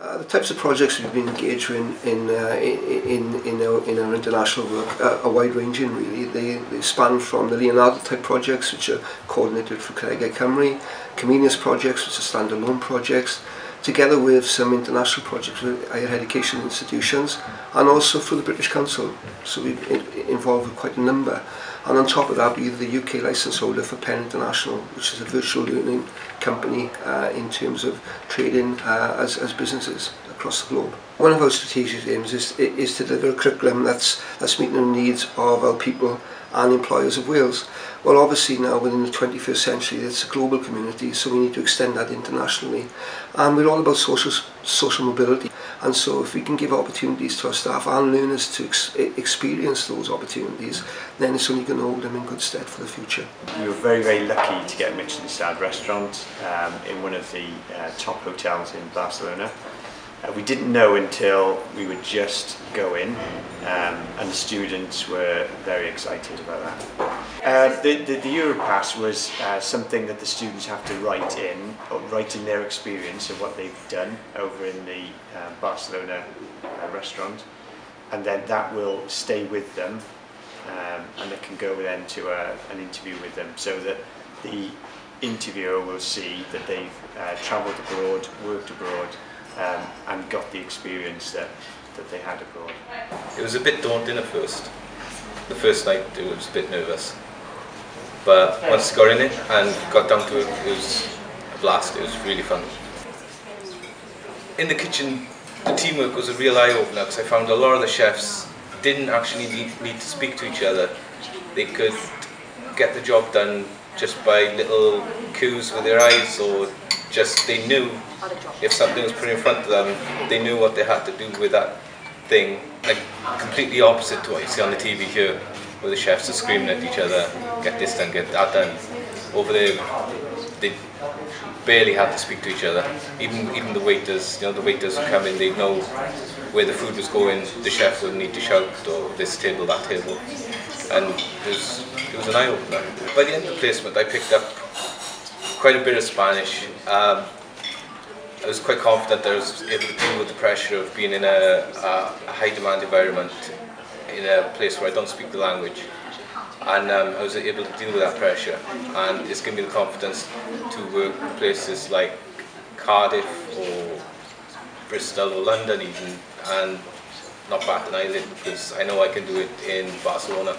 Uh, the types of projects we've been engaged in in, uh, in, in, our, in our international work uh, are wide-ranging really. They, they span from the Leonardo type projects which are coordinated for Craig Cymru, Comenius projects which are standalone projects, together with some international projects with higher education institutions and also through the British Council. So we've in, involved with quite a number. And on top of that, we're the UK license holder for Penn International, which is a virtual learning company uh, in terms of trading uh, as, as businesses across the globe. One of our strategic aims is, is to deliver a curriculum that's, that's meeting the needs of our people and employers of Wales. Well, obviously now within the 21st century, it's a global community, so we need to extend that internationally. And we're all about social social mobility. And so if we can give opportunities to our staff and learners to ex e-, experience those opportunities, then it's only going to hold them in good stead for the future. We were very, very lucky to get a Michelin-starred restaurant um, in one of the uh, top hotels in Barcelona. Uh, we didn't know until we would just go in um, and the students were very excited about that. Uh, the, the, the Europass was uh, something that the students have to write in, or write in their experience of what they've done over in the uh, Barcelona uh, restaurant and then that will stay with them um, and they can go then to a, an interview with them so that the interviewer will see that they've uh, travelled abroad, worked abroad um, and got the experience that, that they had abroad. It was a bit daunting at first. The first night it was a bit nervous. But once I got in it and got down to it, it was a blast. It was really fun. In the kitchen, the teamwork was a real eye-opener because I found a lot of the chefs didn't actually need, need to speak to each other. They could get the job done just by little cues with their eyes or just they knew if something was put in front of them, they knew what they had to do with that thing. Like completely opposite to what you see on the TV here, where the chefs are screaming at each other, get this done, get that done. Over there, they barely had to speak to each other. Even even the waiters, you know, the waiters would come in, they'd know where the food was going. The chef would need to shout, or this table, that table. And it was, it was an eye-opener. By the end of the placement, I picked up quite a bit of Spanish. Um, I was quite confident that I was able to deal with the pressure of being in a, a, a high demand environment in a place where I don't speak the language. And um, I was able to deal with that pressure. And it's given me the confidence to work in places like Cardiff or Bristol or London even, and not Baton Island because I know I can do it in Barcelona.